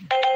you